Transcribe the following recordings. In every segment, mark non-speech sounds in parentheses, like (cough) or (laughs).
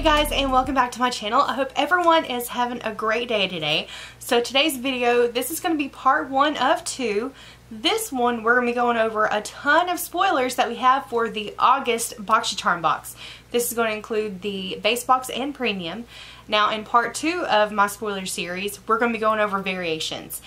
Hey guys and welcome back to my channel. I hope everyone is having a great day today. So today's video, this is going to be part one of two. This one we're going to be going over a ton of spoilers that we have for the August BoxyCharm box. This is going to include the base box and premium. Now in part two of my spoiler series, we're going to be going over variations.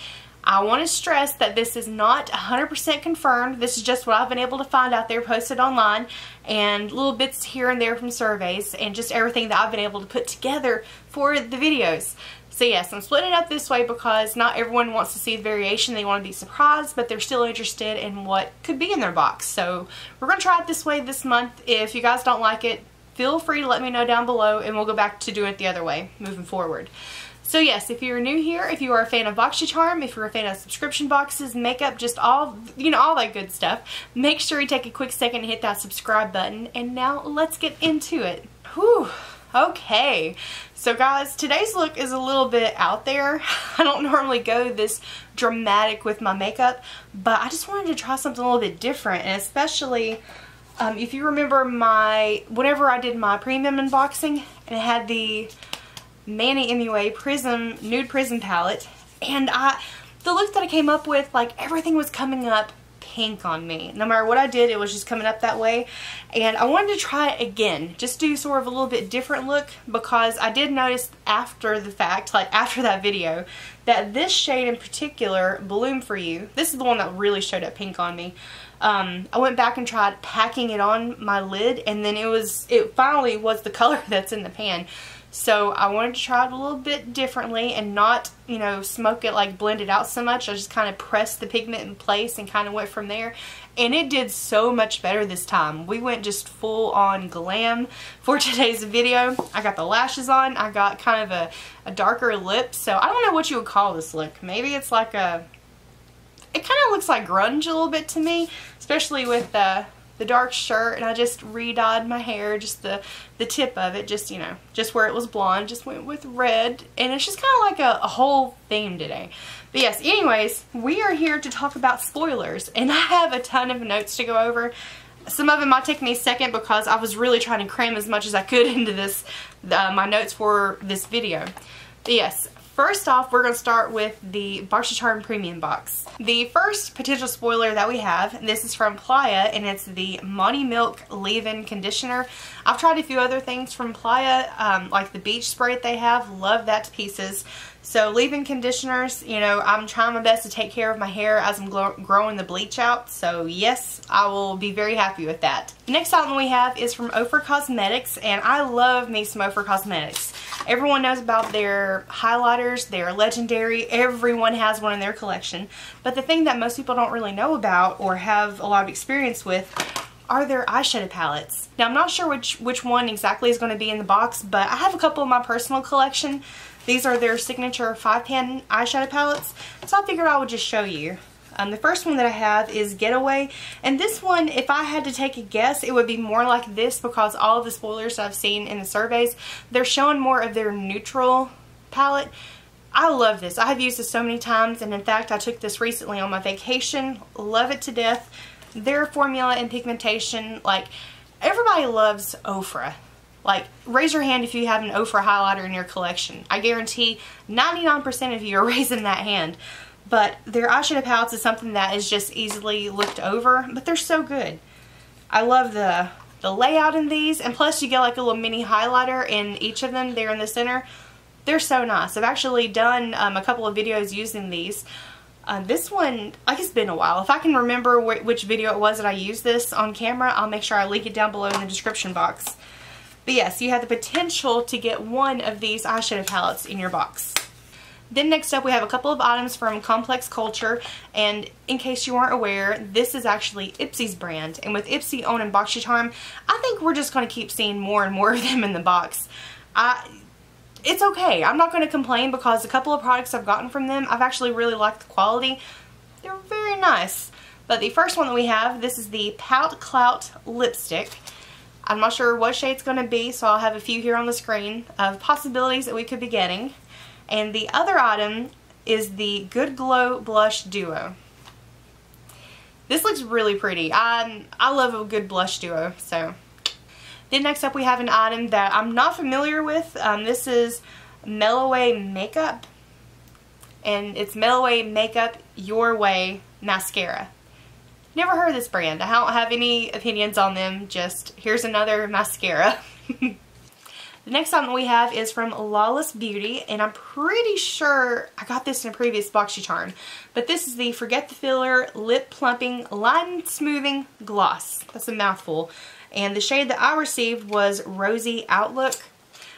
I want to stress that this is not 100% confirmed. This is just what I've been able to find out there posted online and little bits here and there from surveys and just everything that I've been able to put together for the videos. So yes, I'm splitting it up this way because not everyone wants to see the variation. They want to be surprised, but they're still interested in what could be in their box. So we're going to try it this way this month. If you guys don't like it, feel free to let me know down below and we'll go back to doing it the other way moving forward. So yes, if you're new here, if you are a fan of BoxyCharm, if you're a fan of subscription boxes, makeup, just all, you know, all that good stuff, make sure you take a quick second and hit that subscribe button. And now let's get into it. Whew. Okay, so guys, today's look is a little bit out there. (laughs) I don't normally go this dramatic with my makeup, but I just wanted to try something a little bit different, and especially um, if you remember my, whenever I did my premium unboxing, and it had the Manny MUA Prism Nude Prism Palette. And I, the look that I came up with, like everything was coming up pink on me. No matter what I did, it was just coming up that way. And I wanted to try it again, just do sort of a little bit different look because I did notice after the fact, like after that video, that this shade in particular, Bloom For You, this is the one that really showed up pink on me. Um, I went back and tried packing it on my lid and then it was, it finally was the (laughs) color that's in the pan. So I wanted to try it a little bit differently and not, you know, smoke it like blend it out so much. I just kind of pressed the pigment in place and kind of went from there. And it did so much better this time. We went just full on glam for (laughs) today's video. I got the lashes on. I got kind of a, a darker lip. So I don't know what you would call this look. Maybe it's like a, it kind of looks like grunge a little bit to me. Especially with the the dark shirt and I just re-dyed my hair, just the, the tip of it, just, you know, just where it was blonde, just went with red. And it's just kind of like a, a whole theme today. But yes, anyways, we are here to talk about spoilers. And I have a ton of notes to go over. Some of them might take me a second because I was really trying to cram as much as I could (laughs) into this, uh, my notes for this video. But yes, First off, we're going to start with the BoxyCharm Premium Box. The first potential spoiler that we have, this is from Playa, and it's the Monty Milk Leave-In Conditioner. I've tried a few other things from Playa, um, like the beach spray that they have. Love that to pieces. So leave-in conditioners, you know, I'm trying my best to take care of my hair as I'm growing the bleach out. So yes, I will be very happy with that. Next item we have is from Ofra Cosmetics, and I love me some Ofra Cosmetics. Everyone knows about their highlighters. They're legendary. Everyone has one in their collection. But the thing that most people don't really know about or have a lot of experience with are their eyeshadow palettes. Now, I'm not sure which, which one exactly is going to be in the box, but I have a couple in my personal collection. These are their signature 5-pan eyeshadow palettes, so I figured I would just show you. Um, the first one that I have is Getaway. And this one, if I had to take a guess, it would be more like this because all of the spoilers I've seen in the surveys, they're showing more of their neutral palette. I love this. I have used this so many times and in fact I took this recently on my vacation. Love it to death. Their formula and pigmentation, like everybody loves Ofra. Like, raise your hand if you have an Ofra highlighter in your collection. I guarantee 99% of you are (laughs) raising that hand. But their eyeshadow palettes is something that is just easily looked over, but they're so good. I love the, the layout in these, and plus you get like a little mini highlighter in each of them there in the center. They're so nice. I've actually done um, a couple of videos using these. Uh, this one, like it's been a while. If I can remember wh which video it was that I used this on camera, I'll make sure I link it down below in the description box. But yes, you have the potential to get one of these eyeshadow palettes in your box. Then next up we have a couple of items from Complex Culture and in case you weren't aware this is actually Ipsy's brand and with Ipsy on owning BoxyCharm I think we're just going to keep seeing more and more of them in the box. I, it's okay. I'm not going to complain because a couple of products I've gotten from them I've actually really liked the quality. They're very nice. But the first one that we have, this is the Pout Clout Lipstick. I'm not sure what shade it's going to be, so I'll have a few here on the screen of possibilities that we could be getting. And the other item is the Good Glow Blush Duo. This looks really pretty. I, I love a good blush duo, so. Then next up we have an item that I'm not familiar with. Um, this is Melloway Makeup. And it's Melloway Makeup Your Way Mascara. Never heard of this brand. I don't have any opinions on them. Just here's another mascara. (laughs) the next item we have is from Lawless Beauty. And I'm pretty sure I got this in a previous box return. But this is the Forget the Filler Lip Plumping Line Smoothing Gloss. That's a mouthful. And the shade that I received was Rosy Outlook.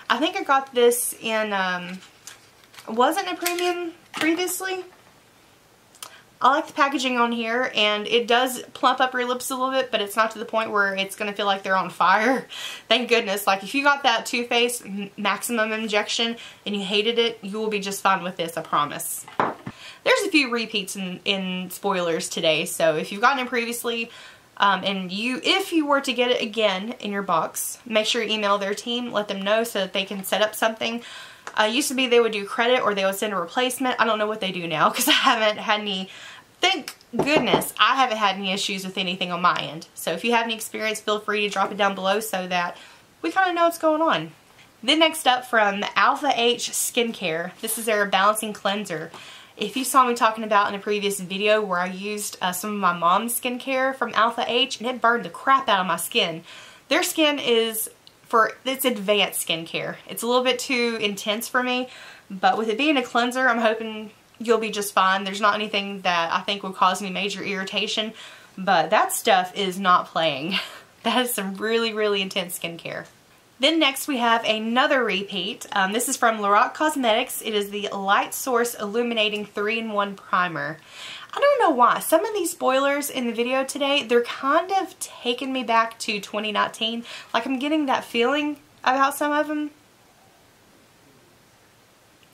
I think I got this in, um, wasn't a premium previously. I like the packaging on here and it does plump up your lips a little bit but it's not to the point where it's going to feel like they're on fire. (laughs) Thank goodness. Like if you got that Too Faced maximum injection and you hated it, you will be just fine with this, I promise. There's a few repeats in, in spoilers today so if you've gotten it previously, um, and you, if you were to get it again in your box, make sure you email their team, let them know so that they can set up something. Uh, used to be they would do credit or they would send a replacement. I don't know what they do now (laughs) because I haven't had any, thank goodness, I haven't had any issues with anything on my end. So if you have any experience, feel free to drop it down below so that we kind of know what's going on. Then next up from Alpha H Skincare, this is their Balancing Cleanser. If you saw me talking about in a previous video where I used uh, some of my mom's skincare from Alpha H and it burned the crap out of my skin. Their skin is for, it's advanced skincare. It's a little bit too intense for me, but with it being a cleanser, I'm hoping you'll be just fine. There's not anything that I think would cause me major irritation, but that stuff is not playing. (laughs) that is some really, really intense skincare. Then next we have another repeat. Um, this is from Lorac Cosmetics. It is the Light Source Illuminating 3-in-1 Primer. I don't know why. Some of these spoilers in the video today, they're kind of taking me back to 2019. Like I'm getting that feeling about some of them.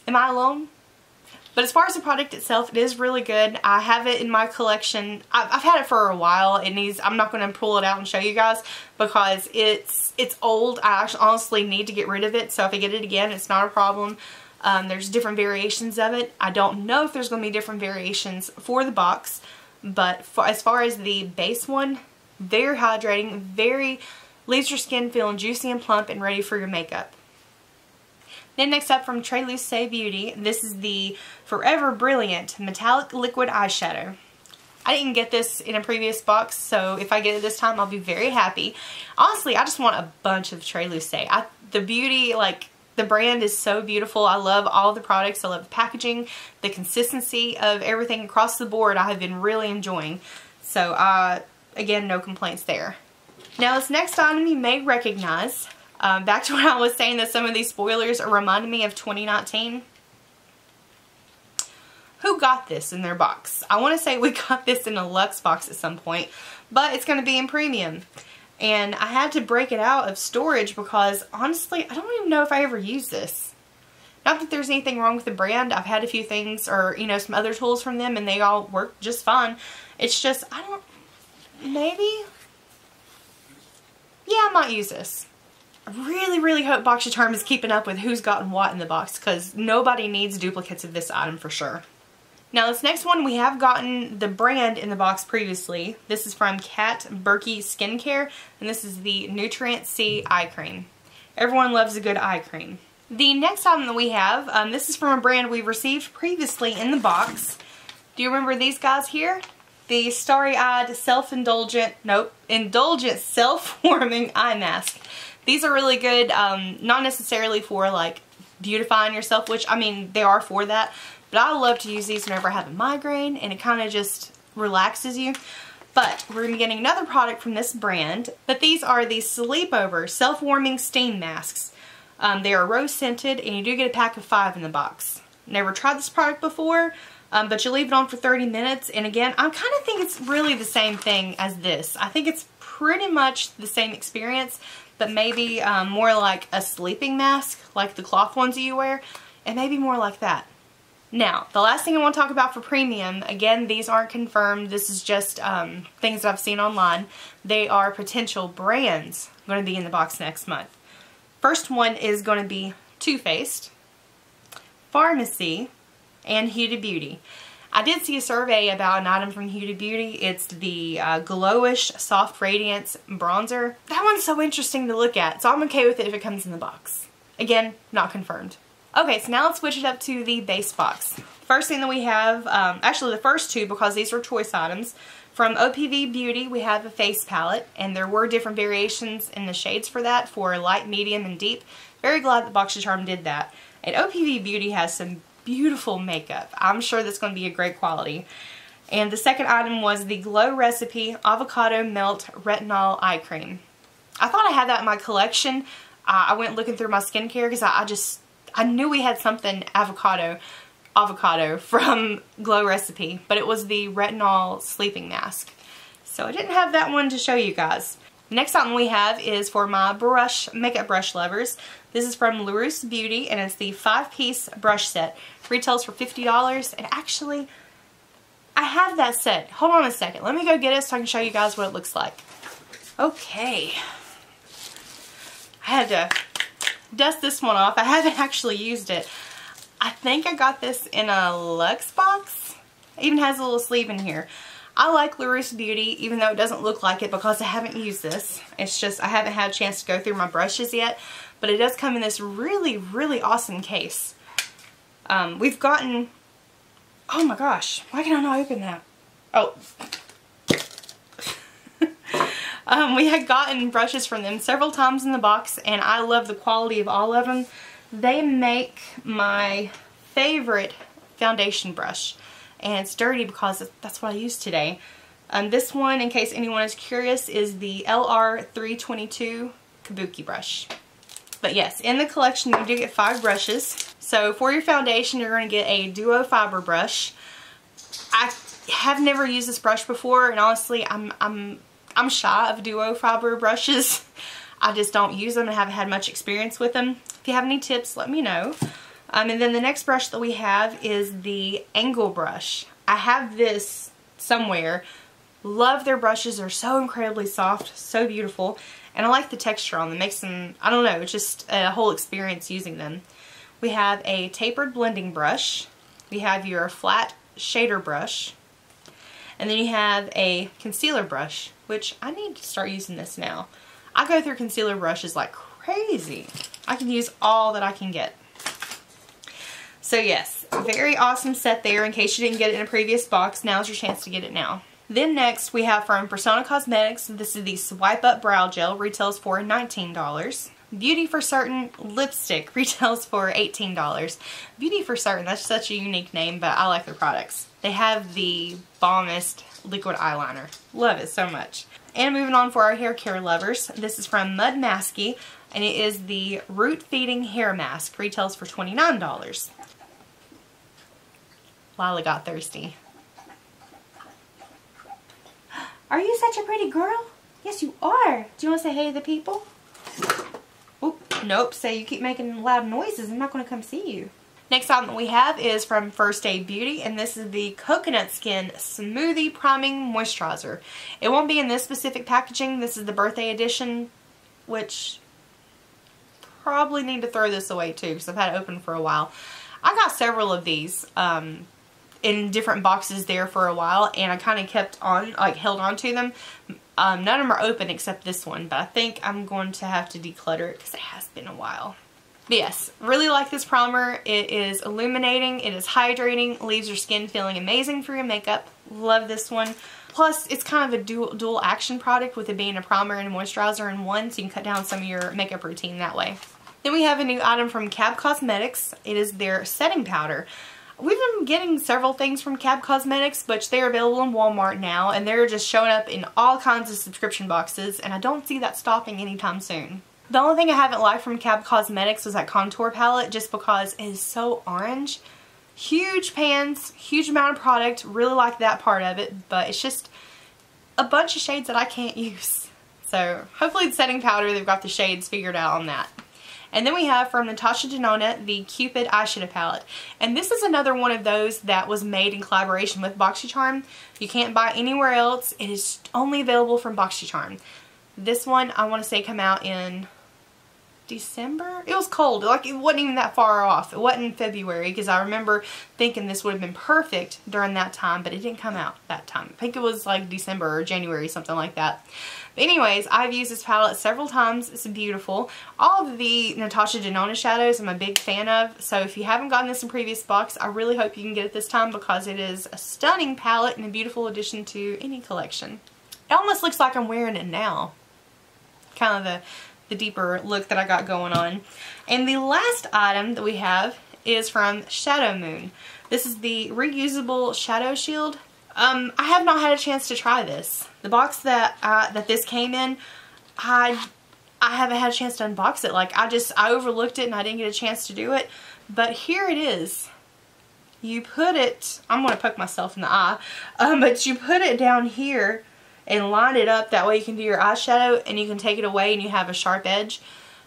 Am I alone? But as far as the product itself, it is really good. I have it in my collection. I've, I've had it for a while. It needs, I'm not going to pull it out and show you guys because it's it's old. I actually honestly need to get rid of it. So if I get it again, it's not a problem. Um, there's different variations of it. I don't know if there's going to be different variations for the box. But for, as far as the base one, very hydrating, very leaves your skin feeling juicy and plump and ready for your makeup. Then next up from Treluce Beauty, this is the Forever Brilliant Metallic Liquid Eyeshadow. I didn't get this in a previous box, so if I get it this time, I'll be very happy. Honestly, I just want a bunch of Treluce. I, the beauty, like, the brand is so beautiful. I love all the products. I love the packaging, the consistency of everything across the board. I have been really enjoying. So, uh, again, no complaints there. Now, this next item you may recognize. Um, back to (laughs) when I was saying that some of these spoilers are reminding me of 2019. Who got this in their box? I want to say we (laughs) got this in a Lux box at some point, but it's going to be in premium. And I had to break it out of storage because honestly, I don't even know if I ever used this. Not that there's anything wrong with the brand. I've had a few things or, you know, some other tools from them and they all work just fine. It's just, I don't, maybe? Yeah, I might use this. I really, really hope Box Charm is keeping up with who's gotten what in the box because nobody needs duplicates of this item for sure. Now this next one, we have gotten the brand in the box previously. This is from Kat Burki Skincare, and this is the Nutrient C Eye Cream. Everyone loves a good eye cream. The next item that we have, um, this is from a brand we received previously in the box. Do you remember these guys here? The Starry-Eyed Self-Indulgent, nope, Indulgent Self-Warming Eye Mask. These are really good, um, not necessarily for like beautifying yourself, which I mean they are for that, but I love to use these whenever I have a migraine and it kind of just relaxes you. But we're going to be getting another product from this brand. But these are the Sleepover Self-Warming Steam Masks. Um, they are rose scented and you do get a pack of five in the box. Never tried this product before, um, but you leave it on for 30 minutes. And again, I kind of think it's really the same thing as this. I think it's pretty much the same experience, but maybe um, more like a sleeping mask, like the cloth ones you wear, and maybe more like that. Now, the last thing I want to talk about for premium, again, these aren't confirmed. This is just um, things that I've seen online. They are potential brands going to be in the box next month. First one is going to be Too Faced, Farmacy, and Huda Beauty. I did see a survey about an item from Huda Beauty. It's the uh, Glowish Soft Radiance Bronzer. That one's so interesting to look at, so I'm okay with it if it comes in the box. Again, not confirmed. Okay, so now let's switch it up to the base box. First thing that we have, um, actually the first two because these are choice items. From OPV Beauty, we have a face palette, and there were different variations in the shades for that, for light, medium, and deep. Very glad that Boxycharm did that. And OPV Beauty has some beautiful makeup. I'm sure that's going to be a great quality. And the second item was the Glow Recipe Avocado Melt Retinol Eye Cream. I thought I had that in my collection. Uh, I went looking through my skincare because I, I just, I knew we had something avocado, avocado (laughs) from Glow Recipe, but it was the Retinol Sleeping Mask. So I didn't have that one to show you guys. Next item we have is for my brush, makeup brush lovers. This is from LaRousse Beauty and it's the five piece brush set. Retails for $50 and actually I have that set. Hold on a second. Let me go get it so I can show you guys what it looks like. Okay. I had to dust this one off. I haven't actually used it. I think I got this in a Lux box. It even has a little sleeve in here. I like LaRousse Beauty, even though it doesn't look like it because I haven't used this. It's just I haven't had a chance to go through my brushes yet, but it does come in this really, really awesome case. Um, we've gotten, oh my gosh, why can I not open that? Oh. (laughs) um, we had gotten brushes from them several times in the box, and I love the quality of all of them. They make my favorite foundation brush and it's dirty because that's what I used today. Um, this one, in case anyone is curious, is the LR322 Kabuki brush. But yes, in the collection you do get five brushes. So for your foundation, you're going to get a Duo Fiber brush. I have never used this brush before, and honestly, I'm I'm I'm shy of Duo Fiber brushes. (laughs) I just don't use them and haven't had much experience with them. If you have any tips, let me know. Um, and then the next brush that we have is the Angle brush. I have this somewhere. Love their brushes. They're so incredibly soft, so beautiful. And I like the texture on them. Makes them, I don't know, it's just a whole experience using them. We have a tapered blending brush. We have your flat shader brush. And then you have a concealer brush, which I need to start using this now. I go through concealer brushes like crazy. I can use all that I can get. So yes, very awesome set there in case you didn't get it in a previous box. Now's your chance to get it now. Then next we have from Persona Cosmetics, this is the Swipe Up Brow Gel, retails for $19. Beauty for Certain lipstick (laughs) retails for $18. Beauty for Certain, that's such a unique name, but I like their products. They have the bombest liquid eyeliner. Love it so much. And moving on for our hair care lovers, this is from Mud Masky, and it is the Root Feeding Hair Mask. Retails for $29. Lila got thirsty. Are you such a pretty girl? Yes, you are. Do you want to say hey to the people? Oop, nope. Say you keep making loud noises. I'm not going to come see you. Next item that we have is from First Aid Beauty, and this is the Coconut Skin Smoothie Priming Moisturizer. It won't be in this specific packaging. This is the birthday edition, which probably need to throw this away too because I've had it open for a while. I got several of these. Um, in different boxes there for a while and I kind of kept on, like held on to them. Um, none of them are open except this one, but I think I'm going to have to declutter it because it has been a while. But yes, really like this primer. It is illuminating, it is hydrating, leaves your skin feeling amazing for your makeup. Love this one. Plus, it's kind of a dual, dual action product with it being a primer and a moisturizer in one, so you can cut down some of your makeup routine that way. Then we have a new item from Cab Cosmetics. It is their setting powder. We've been getting several things from Cab Cosmetics, but they're available in Walmart now, and they're just showing up in all kinds of subscription boxes, and I don't see that stopping anytime soon. The only thing I haven't liked from Cab Cosmetics was that contour palette, just because it is so orange. Huge pans, huge amount of product, really like that part of it, but it's just a bunch of shades that I can't (laughs) use. So hopefully the setting powder, they've got the shades figured out on that. And then we have from Natasha Denona the Cupid eyeshadow palette. And this is another one of those that was made in collaboration with BoxyCharm. You can't buy anywhere else. It is only available from BoxyCharm. This one I want to say come out in December? It was cold. Like it wasn't even that far off. It wasn't February because I remember thinking this would have been perfect during that time, but it didn't come out that time. I think it was like December or January, something like that. But anyways, I've used this palette several times. It's beautiful. All of the Natasha Denona shadows I'm a big fan of. So if you haven't gotten this in previous box, I really hope you can get it this time because it is a stunning palette and a beautiful addition to any collection. It almost looks like I'm wearing it now. Kind of the, the deeper look that I got going on. And the last item that we have is from Shadow Moon. This is the reusable shadow shield. Um, I have not had a chance to try this. The box that uh, that this came in, I I haven't had a chance to unbox it. Like I just I overlooked it and I didn't get a chance to do it. But here it is. You put it. I'm gonna poke myself in the eye. Um, but you put it down here and line it up. That way you can do your eyeshadow and you can take it away and you have a sharp edge.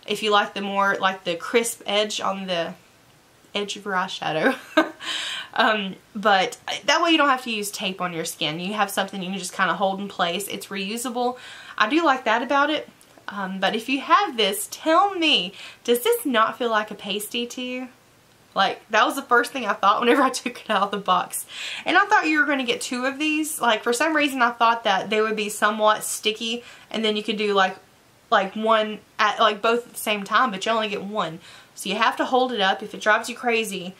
If you like the more like the crisp edge on the edge of your eyeshadow. (laughs) um, but that way you don't have to use tape on your skin. You have something you can just kind of hold in place. It's reusable. I do like that about it. Um, but if you have this, tell me, does this not feel like a pasty to you? Like, that was the first thing I thought whenever I (laughs) took it out of the box. And I thought you were going to get two of these. Like, for some reason, I thought that they would be somewhat sticky. And then you could do, like, like one at, like, both at the same time. But you only get one. So you have to hold it up. If it drives you crazy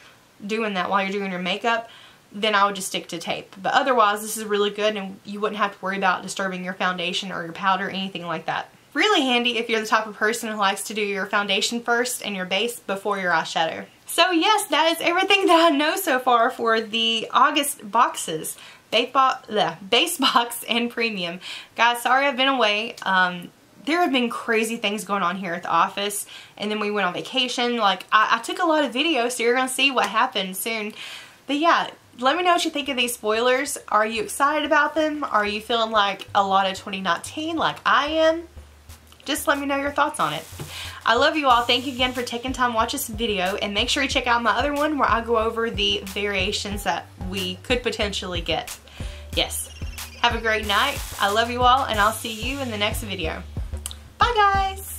doing that while you're doing your makeup, then I would just stick to tape. But otherwise, this is really good and you wouldn't have to worry about disturbing your foundation or your powder or anything like that. Really handy if you're the type of person who likes to do your foundation first and your base before your eyeshadow. So yes, that is everything that I know so far for the August boxes. Base box, base (laughs) box and premium. Guys, sorry I've been away. Um, there have been crazy things going on here at the office and then we went on vacation like I, I took a lot of videos so you're gonna see what happened soon but yeah let me know what you think of these spoilers are you excited about them are you feeling like a lot of 2019 like I am just let me know your thoughts on it I love you all. Thank you again for taking time to watch this video and make sure you check out my other one where I go over the variations that we could potentially get. Yes. Have a great night. I love you all and I'll see you in the next video. Bye guys!